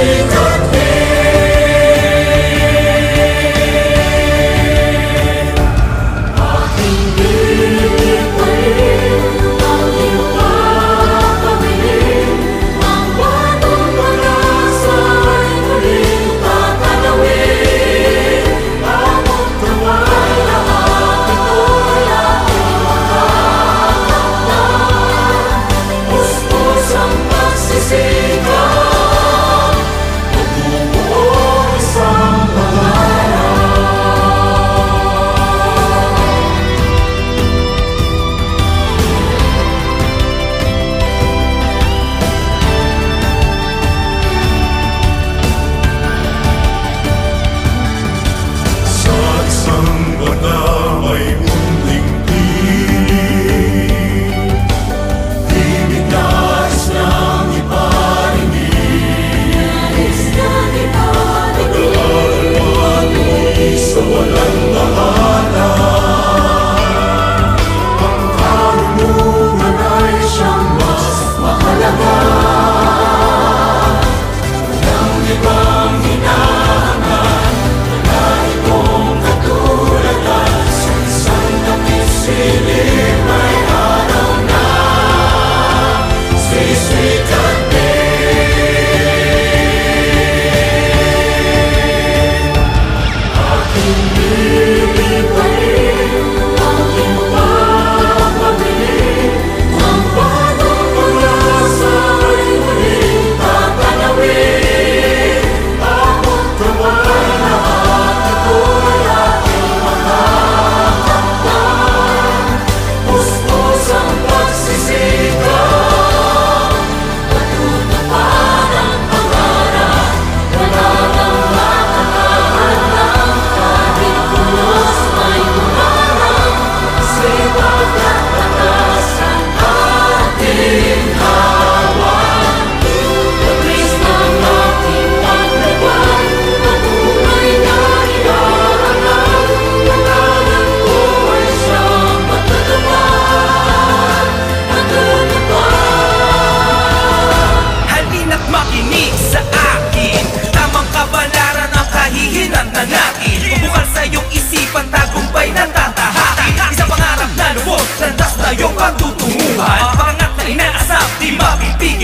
Señor.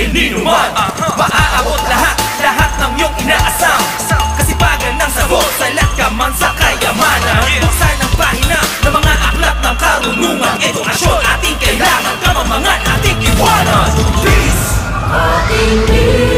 Pilipino man. Maaabot lahat, lahat ng iyong inaasam Kasipagan ng sabot, salat ka man sa kayamanan yeah. Buksan ang pahina ng mga aklat ng karunungan Edukasyon ating kailangan, kamamagan ating iwanan Peace! Ating peace